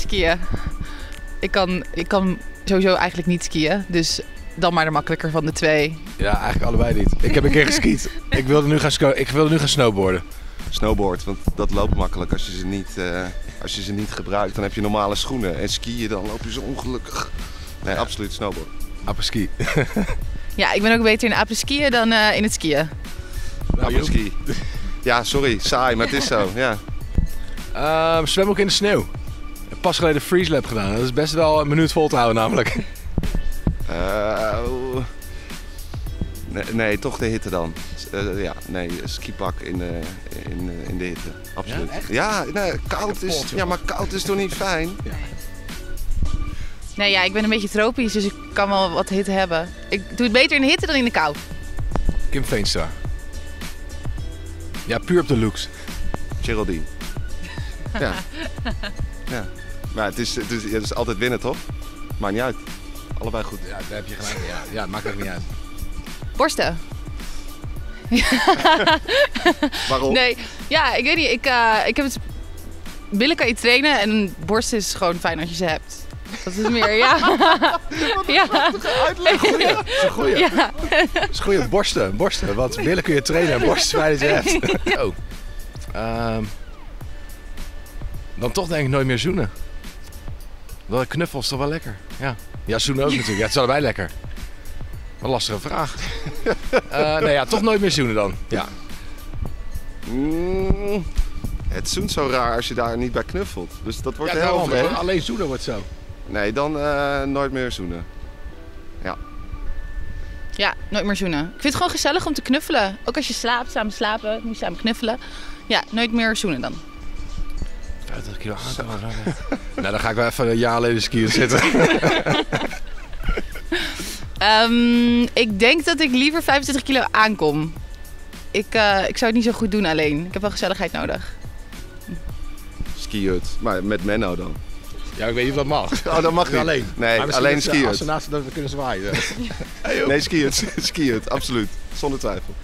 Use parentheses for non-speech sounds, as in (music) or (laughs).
skiën. Ik kan, ik kan sowieso eigenlijk niet skiën. Dus dan maar de makkelijker van de twee. Ja, eigenlijk allebei niet. Ik heb een keer geskiet. (laughs) Ik wilde nu gaan, ik wilde nu gaan snowboarden. Snowboard, want dat loopt makkelijk. Als je ze niet, eh, als je ze niet gebruikt, dan heb je normale schoenen. En skiën, dan loop je zo ongelukkig. Nee, absoluut snowboard. Apres-ski. (laughs) Ja, ik ben ook beter in apres-skiën dan eh, in het skiën. Nou, Joep. Apres-ski. Ja, sorry, saai, maar het is (laughs) zo. Ja. Ehm, zwem ook in de sneeuw. Ik heb Pas geleden freeze lap gedaan. Dat is best wel een minuut vol te houden namelijk. (laughs) Eh, oeh. nee, nee, toch de hitte dan. Eh, ja, nee, skipak in, de in, eh, in de hitte. Absoluut. Ja? Ja, nee, koud is, Kapot, ja, maar koud is toch niet fijn? Nee, ja, ik ben een beetje tropisch, dus ik kan wel wat hitte hebben. Ik doe het beter in de hitte dan in de kou. Kim Veenstra. Ja, puur op de looks. Geraldine. Ja. (laughs) ja. Maar het is, het, is, het is altijd winnen, toch? Maakt niet uit. Allebei goed. Ja, daar heb je gelijk. Ja, ja maakt ook niet uit. Borsten. (laughs) Waarom? Nee, ja, ik weet niet. Ik, eh, ik heb het... Billen kan je trainen en borsten is gewoon fijn als je ze hebt. Dat is meer, ja. (laughs) ja. Uitleg. Dat is een goeie. ja. Dat is een goeie. Borsten. Borsten. Want billen kun je trainen en borsten is fijn dat je hebt. Oh. Ehm, dan toch denk ik nooit meer zoenen. Wel knuffel is toch wel lekker. Ja, ja zoenen ook natuurlijk. Ja, het is allebei lekker. Wat een lastige vraag. (laughs) Eh, nee, ja, toch nooit meer zoenen dan. Ja. Mm, het zoent zo raar als je daar niet bij knuffelt. Dus dat wordt ja heel daarom. Alleen zoenen wordt zo. Nee, dan eh, nooit meer zoenen. ja, nooit meer zoenen. Ik vind het gewoon gezellig om te knuffelen. Ook als je slaapt, samen slapen, moet je samen knuffelen. Ja, nooit meer zoenen dan. 50 kilo aankomen. (laughs) nou, dan ga ik wel even een jaar geleden skiën zitten. (laughs) Ehm, ik denk dat ik liever 25 kilo aankom. Ik, eh, ik zou het niet zo goed doen alleen. Ik heb wel gezelligheid nodig. Skihut. Maar met Menno dan. ja, ik weet niet of dat mag. (laughs) Oh, dat mag niet. Alleen. Nee, alleen ze- Als ze skihut. naast dat we kunnen zwaaien. Nee, skihut. skihut, absoluut. Zonder twijfel.